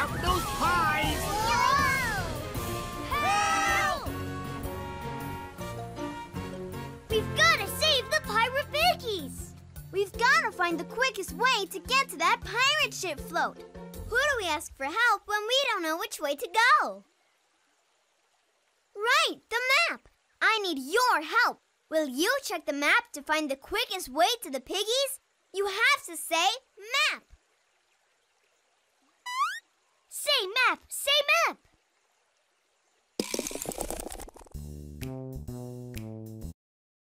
up those pies! Whoa! Help! We've got to save the Pirate Piggies! We've got to find the quickest way to get to that pirate ship float. Who do we ask for help when we don't know which way to go? Right, the map! I need your help. Will you check the map to find the quickest way to the piggies? You have to say map. map! Say map!